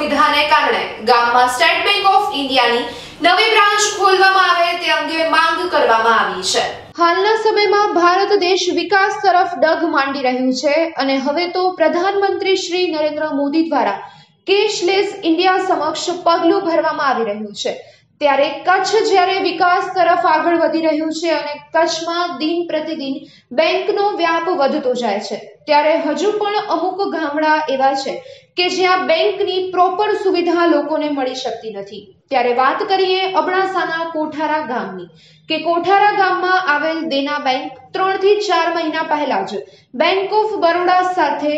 સુવિધાને કારણે ગામમાં સ્ટેટ બેંક ઓફ ઇન્ડિયાની નવી બ્રાન્ચ ખોલવામાં આવે તે અંગે માંગ કરવામાં આવી છે. હાલના સમયમાં ભારત દેશ વિકાસ તરફ ડગ માંડી રહ્યું છે અને હવે તો પ્રધાનમંત્રી શ્રી નરેન્દ્ર મોદી દ્વારા કેશલેસ ઇન્ડિયા સમક્ષ પગલું ભરવામાં આવી રહ્યું છે. ત્યારે કચ્છ જ્યારે વિકાસ તરફ આગળ વધી રહ્યું છે અને કચ્છમાં દિન પ્રતિદિન બેંકનો વ્યાપ વધતો જાય છે, ત્યારે હજુ પણ અમુક ગામડા એવા છે કે જ્યાં બેંકની પ્રોપર સુવિધા લોકોને મળી શકતી નથી. ત્યારે વાત કરીએ અબડાસાના કોઠારા ગામની, કે કોઠારા ગામમાં આવેલ દેના બેંક ત્રણથી ચાર મહિના પહેલા જ બેંક ઓફ બરોડા સાથે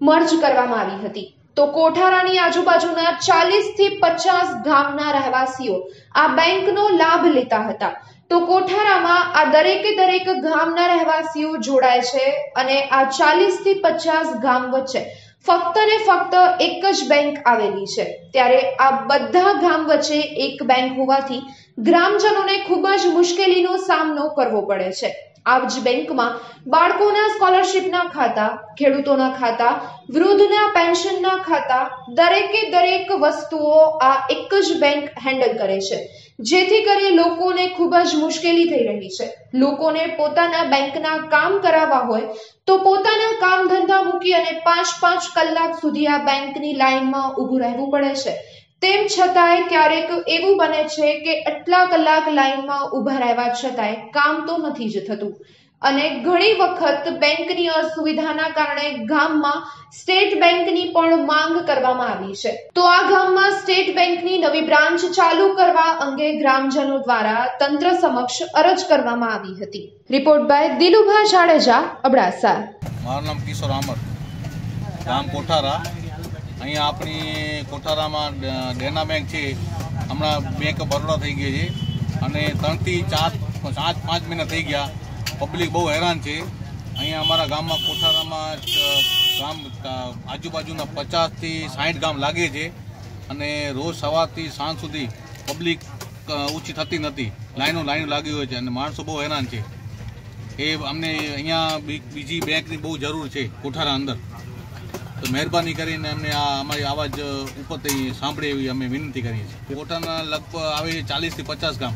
મર્જ કરવામાં આવી હતી. તો કોઠારાની આજુબાજુના ચાલીસથી પચાસ ગામના રહેવાસીઓ આ બેંકનો લાભ લેતા હતા. તો કોઠારામાં આ દરેકે દરેક ગામના રહેવાસીઓ જોડાય છે અને આ ચાલીસથી પચાસ ગામ વચ્ચે ફક્ત ને ફક્ત એક જ બેંક આવેલી છે. ત્યારે આ બધા ગામ વચ્ચે એક બેંક હોવાથી ગ્રામજનોને ખૂબ જ મુશ્કેલીનો સામનો કરવો પડે છે. આ જ બેંકમાં બાળકોના સ્કોલરશિપના ખાતા, ખેડૂતોના ખાતા, વૃદ્ધના પેન્શનના ખાતા, દરેકે દરેક વસ્તુઓ આ એક જ બેંક હેન્ડલ કરે છે. જેથી કરી લોકોને ખૂબ જ મુશ્કેલી થઈ રહી છે. લોકોને પોતાના બેંકના કામ કરાવવા હોય તો પોતાના કામ ધંધા મૂકી અને પાંચ પાંચ કલાક સુધી આ બેંકની લાઈનમાં ઊભું રહેવું પડે છે. તેમ છતાંય ક્યારેક એવું બને છે કે આટલા કલાક લાઈનમાં ઊભા રહેવા છતાંય કામ તો નથી જ થતું. અને ઘણી વખત બેંકની અસુવિધાના કારણે ગામમાં સ્ટેટ બેંકની પણ માંગ કરવામાં આવી છે. તો આ ગામમાં સ્ટેટ બેંકની નવી બ્રાન્ચ ચાલુ કરવા અંગે ગ્રામજનો દ્વારા તંત્ર સમક્ષ અરજ કરવામાં આવી હતી. Report by Dilubha Jadeja, Abdasa. મારું નામ કિશોર આમર. ગામ કોઠારા. અહીંયા આપણી કોઠારામાં ડેના બેંક છે. હમણાં બેંક બરોડા થઈ ગઈ છે. અને ત્રણથી ચાર, સાત, પાંચ મહિના થઈ ગયા. પબ્લિક બહુ હેરાન છે. અહીંયા અમારા ગામમાં કોઠારામાં ગામ આજુબાજુના પચાસથી સાઠ ગામ લાગે છે. અને રોજ સવારથી સાંજ સુધી પબ્લિક ઊંચી થતી નથી. લાઈનો લાઈનો લાગી હોય છે અને માણસો બહુ હેરાન છે. એ અમને અહીંયા બીજી બેંકની બહુ જરૂર છે, કોઠારા અંદર. તો મહેરબાની કરીને અમને આ અમારી આવાજ ઉપરથી સાંભળે એવી અમે વિનંતી કરીએ છીએ. પોતાના લગભગ આવે ચાલીસથી પચાસ ગામ.